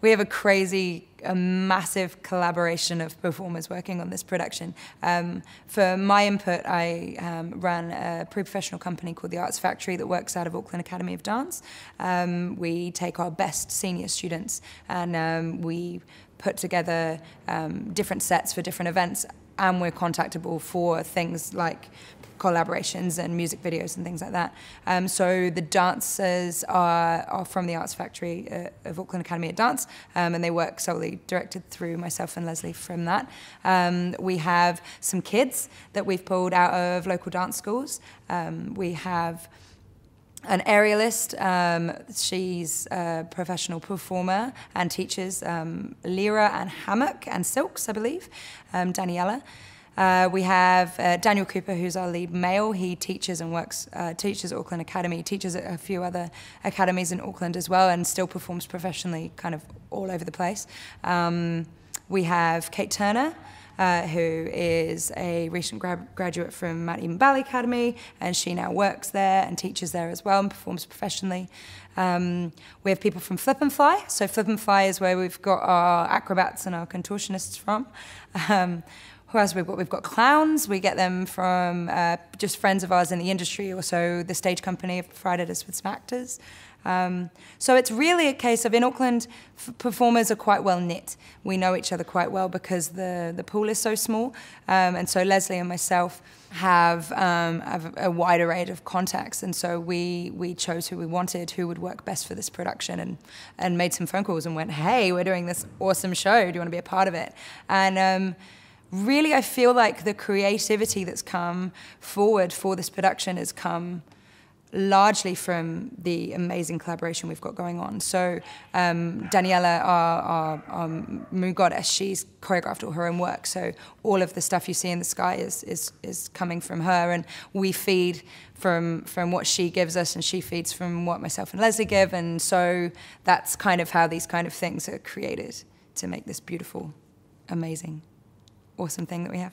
we have a crazy, a massive collaboration of performers working on this production. Um, for my input, I um, run a pre-professional company called the Arts Factory that works out of Auckland Academy of Dance. Um, we take our best senior students and um, we put together um, different sets for different events and we're contactable for things like collaborations and music videos and things like that. Um, so the dancers are, are from the Arts Factory uh, of Auckland Academy of Dance, um, and they work solely directed through myself and Lesley from that. Um, we have some kids that we've pulled out of local dance schools. Um, we have an aerialist. Um, she's a professional performer and teaches um, lyra and hammock and silks, I believe, um, Daniela. Uh, we have uh, Daniel Cooper, who's our lead male. He teaches and works, uh, teaches at Auckland Academy, teaches at a few other academies in Auckland as well, and still performs professionally kind of all over the place. Um, we have Kate Turner, uh, who is a recent gra graduate from Mount Eden Ballet Academy, and she now works there and teaches there as well and performs professionally. Um, we have people from Flip and Fly. So Flip and Fly is where we've got our acrobats and our contortionists from. Um, who we've got? We've got clowns. We get them from uh, just friends of ours in the industry, also the stage company provided us with some actors. Um, so it's really a case of in Auckland, performers are quite well knit. We know each other quite well because the, the pool is so small. Um, and so Lesley and myself have, um, have, a wide array of contacts. And so we, we chose who we wanted, who would work best for this production, and, and made some phone calls and went, hey, we're doing this awesome show. Do you want to be a part of it? And um, really, I feel like the creativity that's come forward for this production has come largely from the amazing collaboration we've got going on. So um, Daniela, our, our, our moon goddess, she's choreographed all her own work. So all of the stuff you see in the sky is, is, is coming from her, and we feed from, from what she gives us, and she feeds from what myself and Lesley give. And so that's kind of how these kind of things are created to make this beautiful, amazing awesome thing that we have.